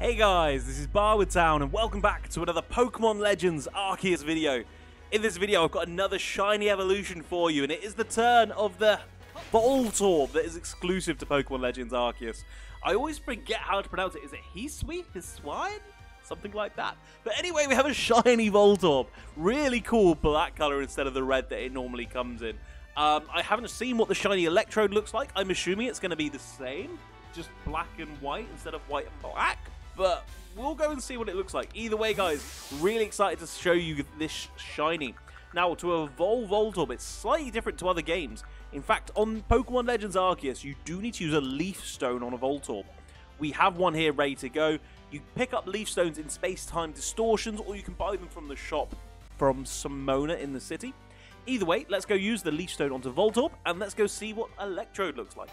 Hey guys, this is Barwood Town and welcome back to another Pokemon Legends Arceus video. In this video I've got another shiny evolution for you and it is the turn of the Voltorb that is exclusive to Pokemon Legends Arceus. I always forget how to pronounce it. Is it Hisui? Hiswine? Something like that. But anyway, we have a shiny Voltorb. Really cool black color instead of the red that it normally comes in. Um, I haven't seen what the shiny Electrode looks like. I'm assuming it's going to be the same, just black and white instead of white and black but we'll go and see what it looks like. Either way, guys, really excited to show you this shiny. Now, to evolve Voltorb, it's slightly different to other games. In fact, on Pokemon Legends Arceus, you do need to use a Leaf Stone on a Voltorb. We have one here ready to go. You pick up Leaf Stones in Space-Time Distortions, or you can buy them from the shop from Simona in the city. Either way, let's go use the Leaf Stone onto Voltorb, and let's go see what Electrode looks like.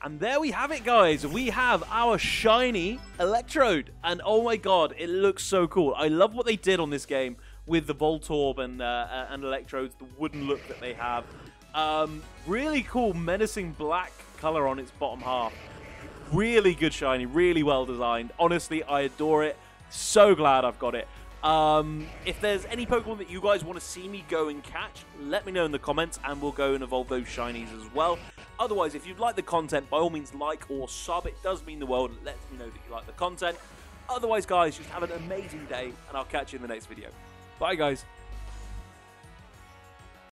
And there we have it, guys. We have our shiny Electrode. And oh my god, it looks so cool. I love what they did on this game with the Voltorb and, uh, and Electrodes, the wooden look that they have. Um, really cool, menacing black color on its bottom half. Really good shiny, really well designed. Honestly, I adore it. So glad I've got it. Um, if there's any Pokemon that you guys want to see me go and catch, let me know in the comments and we'll go and evolve those shinies as well. Otherwise, if you'd like the content, by all means like or sub. It does mean the world. It lets me know that you like the content. Otherwise, guys, just have an amazing day and I'll catch you in the next video. Bye, guys.